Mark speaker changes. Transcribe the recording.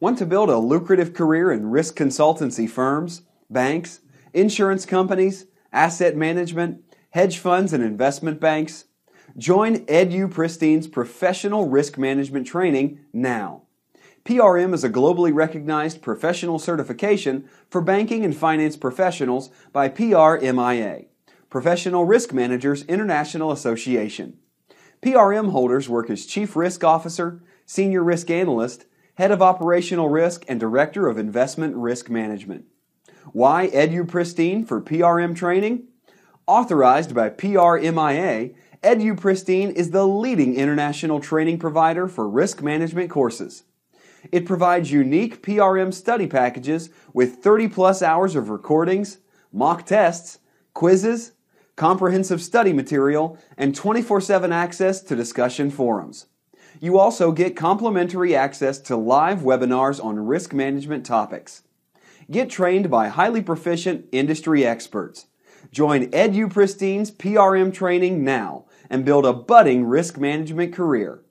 Speaker 1: Want to build a lucrative career in risk consultancy firms, banks, insurance companies, asset management, hedge funds, and investment banks? Join Edu Pristine's professional risk management training now. PRM is a globally recognized professional certification for banking and finance professionals by PRMIA, Professional Risk Managers International Association. PRM holders work as Chief Risk Officer, Senior Risk Analyst, Head of Operational Risk, and Director of Investment Risk Management. Why Edu Pristine for PRM training? Authorized by PRMIA, Edu Pristine is the leading international training provider for risk management courses. It provides unique PRM study packages with 30 plus hours of recordings, mock tests, quizzes, comprehensive study material, and 24 7 access to discussion forums. You also get complimentary access to live webinars on risk management topics. Get trained by highly proficient industry experts. Join Edu Pristine's PRM training now and build a budding risk management career.